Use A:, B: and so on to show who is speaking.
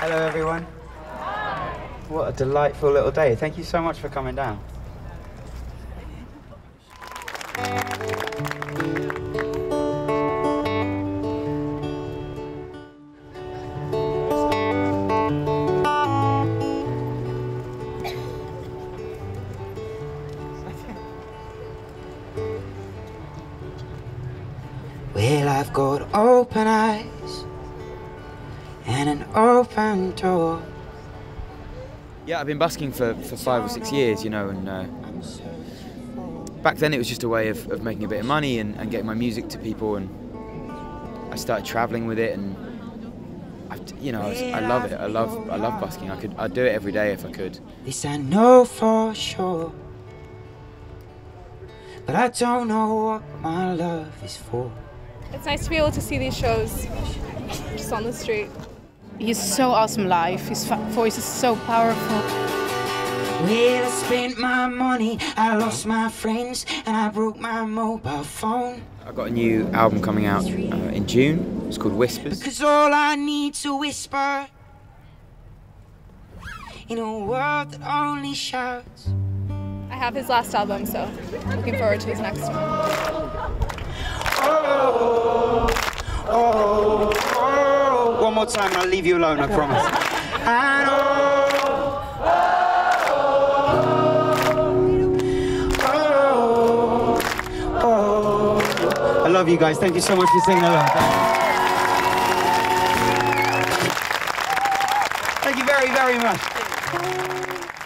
A: Hello, everyone. What a delightful little day. Thank you so much for coming down. Well, I've got open eyes and an open door.
B: Yeah, I've been busking for, for five or six years, you know, and uh, back then it was just a way of, of making a bit of money and, and getting my music to people, and I started traveling with it, and I, you know, I, was, I love it. I love I love busking. I could I'd do it every day if I could.
A: This I know for sure. But I don't know what my love is for.
C: It's nice to be able to see these shows just on the street.
D: He's so awesome live. His fa- voice is so powerful.
A: Well, I spent my money, I lost my friends, and I broke my mobile phone.
B: I've got a new album coming out uh, in June. It's called Whispers.
A: Cause all I need to whisper in a world that only shouts.
C: I have his last album, so looking forward to his next one.
A: More time and I'll leave you alone, I promise. I know. Oh, oh. I love you guys. Thank you so much for singing along. Thank you very, very much.